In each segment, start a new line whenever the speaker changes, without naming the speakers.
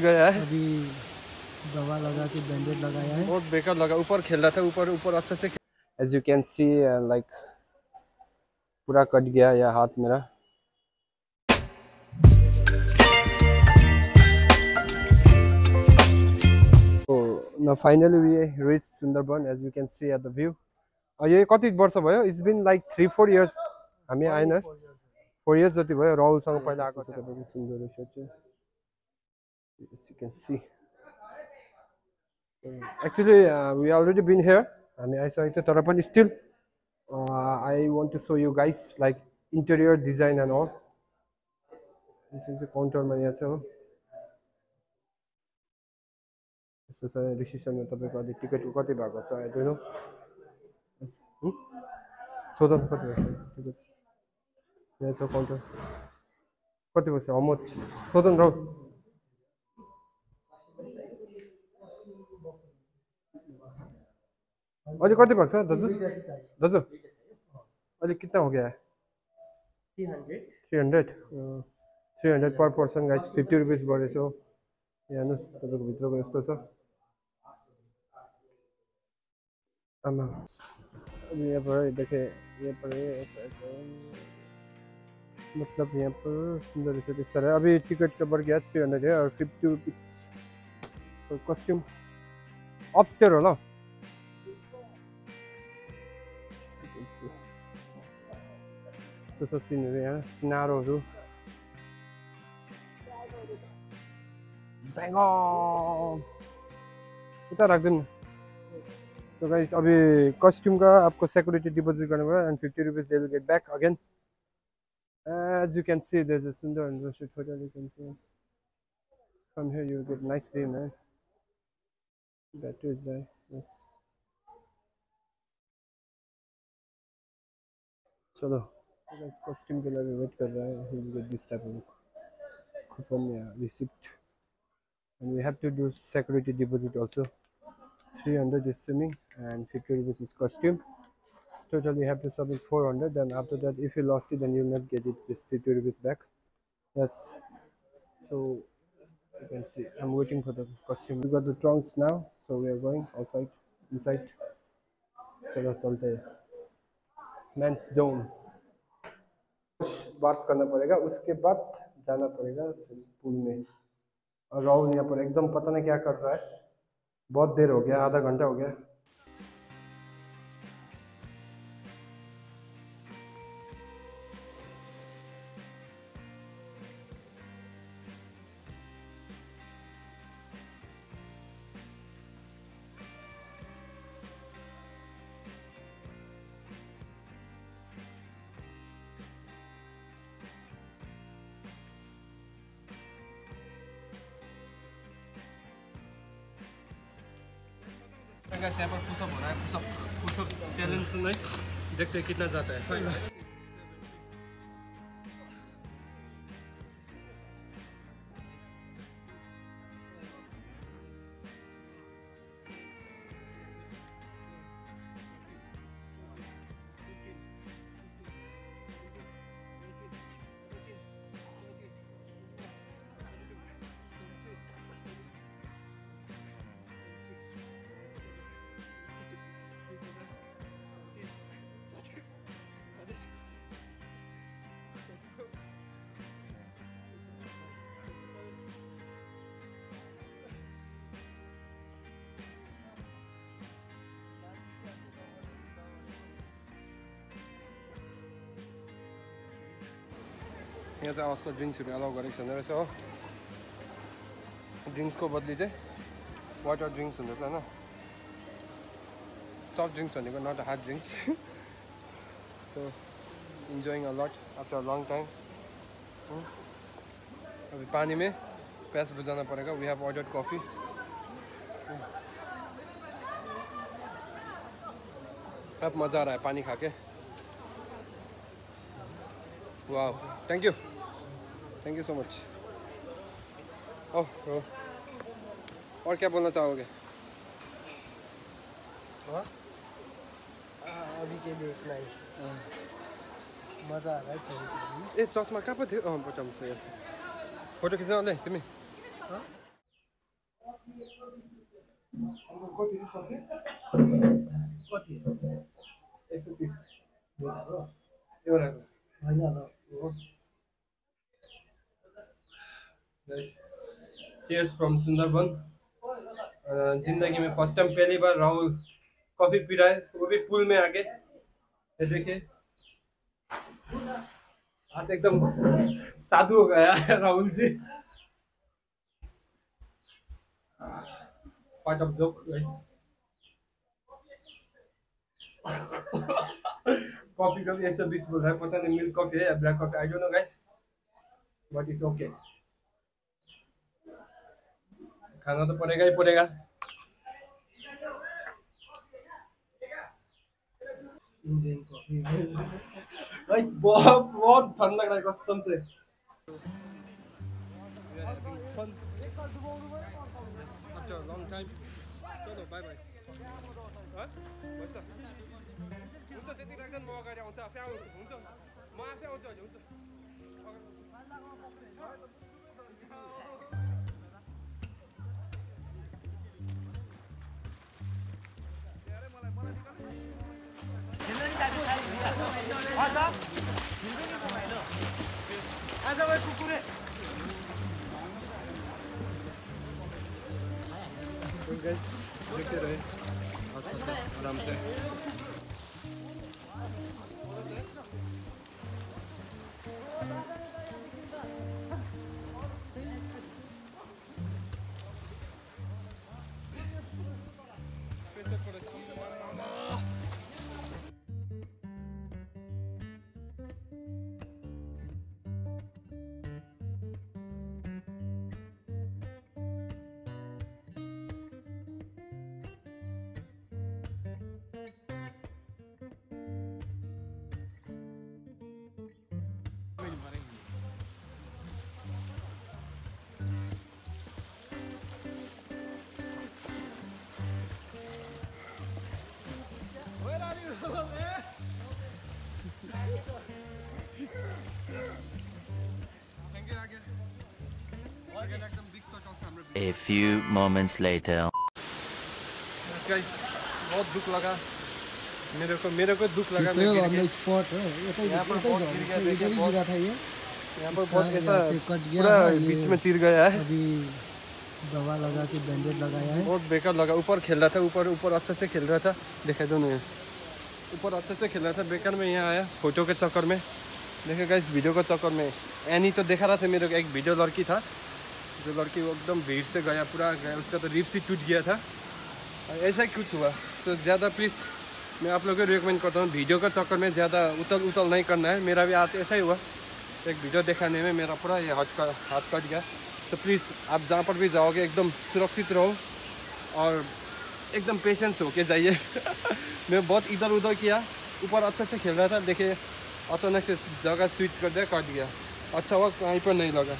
गया है।
अभी दवा लगा के बैंडेज लगाया है।
बहुत बेकार लगा। ऊपर खेल रहा था ऊपर ऊपर अच्छे से as you can see like पूरा कट गया यह हाथ मेरा। now finally we reached Sundarban as you can see at the view. अ, यो कति वर्ष भयो? It's been like three four years हामी आएन। फोर इयर्स जति भयो राहुलसँग पहिला आएको थियो तपाईँको सुन्दर चाहिँ As you can see. Actually we already been here हामी आइसकेको थियो तर पनि still I want to so you guys like interior design and all यसरी चाहिँ काउन्टरमा यहाँ छ हो यस्तो छ रिसिसनमा तपाईँको अहिले टिकटको कति भएको छ आई डोन्ट नो सोध न कति भएको छ टिकट यहाँ छ काउन्टर कति भएको छ हमच सोध न अहिले कति भएको छ? दाजु? दाजु? अहिले कितना हो गया? है three hundred? Three hundred per person guys fifty rupees बढेछ हो। हेर्नुहोस् तपाईँको भित्रको यस्तो छ। आमा। अभी यहाँ पर देखे यहाँ पर ऐसा ऐसा मतलब यहाँ पर सुंदर से इस तरह। अभी टिकट का बढ़ गया थ्री हंड्रेड है और फिफ्टी रुपीज़ कॉस्ट्यूम अपस्टेयर होला। जस्तो छ सिनहरू यहाँ सिनारोहरू उता आपको सेक्युरिटी डिपोजिट गर्नुभयो and fifty rupees they will get back again as you can see there's a सुन्दर industry photo you can see from here you get nice way man that is चलो गाइस कॉस्ट्यूम के लिए wait कर रहा है we'll get this type of coupon yeah, receipt and we have to do security deposit also 300 is swimming and 50 rupees is costume total you have to submit 400 then after that if you lost it then you'll not get it this 50 rupees back yes so you can see i'm waiting for the costume we got the trunks now so we are going outside inside चलो चलते mains zone बात करना पड़ेगा, उसके बाद जाना पड़ेगा pool में। और राहुल यहाँ पर एकदम पता नहीं क्या कर रहा है। बहुत देर हो गया, आधा घंटा हो गया। यहाँ पर पुशअप हो रहा है पुशअप पुशअप चैलेंज में देखते हैं कितना जाता है। यहाँ चाहिँ आवाजको ड्रिङ्क्सहरू एलाउ गरेको छैन रहेछ हो। ड्रिङ्क्सको बदली चाहिँ वाटर ड्रिङ्क्स हुँदैछ होइन। सफ्ट ड्रिङ्क्स भनेको not hard drinks. So enjoying a lot after long time अभी पानी में प्यास बुझाना पड़ेगा वी हैव ऑर्डर्ड कॉफ़ी अब मज़ा आ रहा है पानी खा के वाह thank you thank you so much oh और क्या बोलना चाहोगे?
हाँ? अभी के लिए इतना ही। मजा आ रहा है सोने के लिए।
ए चस्मा कहाँ पो थियो अँ बटाउँछ यस यस फोटो खिच्न ले तिमी
हाँ?
कति एक सौ तिस। एउटाको
होइन
चेयर्स फ्रॉम सुंदरबन ज़िंदगी में फ़र्स्ट टाइम पहली बार राहुल कॉफ़ी पी रहा है। वो भी पुल में आके ये देखिए। आज एकदम साधु हो गया Rahul ji. Part of joke coffee का भी एक सौ बीस बोल रहा है, पता नहीं मिल्क कॉफ़ी है या black coffee I don't know guys but it's okay खाना तो पड़ेगा ही पड़ेगा भाई बहुत बहुत ठंड लग रहा है कसम से. चलो बाय बाय हुन्छ त्यति राख्दैन म अगाडि आउँछ आफै आउँछु हुन्छ म आफै आउँछु अहिले हुन्छ देखते रहे आराम से
A few moments later.
Guys बहुत दुख लगा। मेरे को मेरे को दुख लगा मैं
ट्रेल
गिर गया।
स्पॉट है यतै
यहाँ पर
यतै
बहुत
झर्यो,
गिर गया,
इधर ही गिरा था ये।
यहाँ पर बहुत ऐसा पूरा बीच में चिर गया है।
अभी दवा लगा के बैंडेज लगाया है।
बहुत बेकार लगा ऊपर खेल रहा था ऊपर ऊपर अच्छे से खेल रहा था। देखा दो नहीं ऊपर अच्छे से खेल रहा था बेकार में यहाँ आया फ़ोटो के चक्कर में। देखे गाइस वीडियो के चक्कर में। एनी तो देखा रहा था मेरे को एक वीडियो लड़की था। जो लड़की वो एकदम भीड़ से गया पूरा गया उसका तो रिप्स ही टूट गया था। ऐसा ही कुछ हुआ। सो so, ज़्यादा प्लीज़ मैं आप लोगों को रिकमेंड करता हूँ वीडियो के चक्कर में ज़्यादा उतल उतल नहीं करना है। मेरा भी आज ऐसा ही हुआ। एक वीडियो दिखाने में मेरा पूरा ये हाथ का हाथ कट गया। सो प्लीज़ आप जहाँ पर भी जाओगे एकदम सुरक्षित रहो और एकदम पेशेंस होके जाइए। मैं बहुत इधर उधर किया। ऊपर अच्छे से खेल रहा था देखे अचानक से जगह स्विच कर दिया कट गया। अच्छा हुआ कहीं पर नहीं लगा।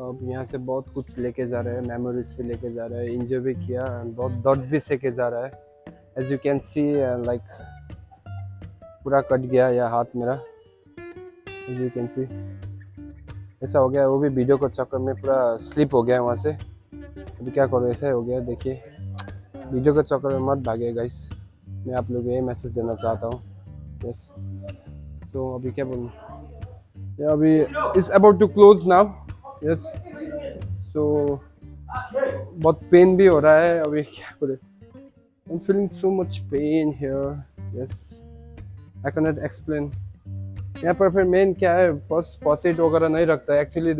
अब यहाँ से बहुत कुछ लेके जा रहे हैं मेमोरीज भी लेके जा रहे हैं इंजॉय भी किया and बहुत दर्द भी सेके जा रहा है। As you can see like पूरा कट गया यह हाथ मेरा। एज यू कैन सी ऐसा हो गया, वो भी वीडियो को चक्कर में पूरा स्लिप हो गया वहाँ से। अभी क्या करो, ऐसा ही गया, देखिए। वीडियो के चक्कर में मत भागे गाइस मैं आप लोगों को ये मैसेज देना चाहता हूँ। यस तो अभी क्या बोलूँ? अभी it's about to close now yes so बहुत पेन भी हो रहा है अभी क्या करे feeling so much pain pain here. Yes, I cannot explain. यहाँ पर फिर मेन क्या है? फ़र्स्ट फॉसेट वगैरह नहीं रखता है. एक्चुअली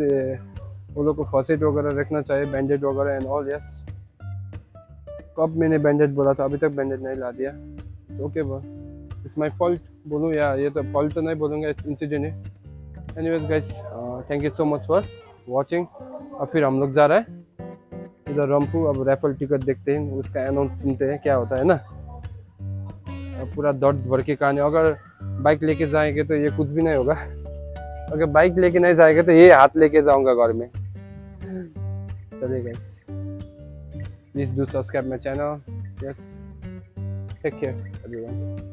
वो लोग को फॉसेट वगैरह रखना चाहिए बैंडेड वगैरह एंड ऑल यस कब मैंने बैंडेड बोला था? अभी तक बैंडेड नहीं ला दिया. ओके बस इट्स माई फॉल्ट बोलूँ या ये तो फॉल्ट तो नहीं बोलूँगा इस इंसिडेंट है anyways guys thank you so much for watching और फिर हम लोग जा रहे हैं। इधर रंपू, अब रेफल टिकट देखते हैं, उसका अनाउंस सुनते हैं क्या होता है ना। पूरा दर्द भर के कहानी अगर बाइक लेके जाएँगे तो ये कुछ भी नहीं होगा। अगर बाइक लेके नहीं जाएँगे तो ये हाथ लेके जाऊँगा घर में। चलिए guys please do subscribe my channel yes take care